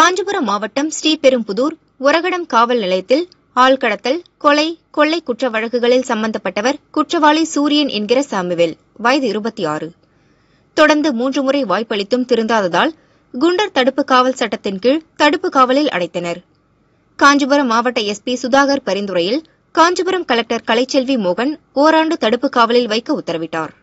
காஞ்சிபுரம் மாவட்டம் ஸ்ரீபெரும்புதூர் உரகடம் காவல் நிலையத்தில் ஆள்கடத்தல் கொலை கொள்ளை குற்ற வழக்குகளில் சம்பந்தப்பட்டவர் குற்றவாளி சூரியன் என்கிற சாமுவேல் வயது இருபத்தி ஆறு தொடர்ந்து மூன்று முறை வாய்ப்பளித்தும் திருந்தாததால் குண்டர் தடுப்பு காவல் சட்டத்தின் கீழ் தடுப்பு காவலில் அடைத்தனர். காஞ்சிபுரம் மாவட்ட எஸ்பி சுதாகர் பரிந்துரையில் காஞ்சிபுரம் கலெக்டர் கலைச்செல்வி மோகன் ஓராண்டு தடுப்பு காவலில் வைக்க உத்தரவிட்டார்.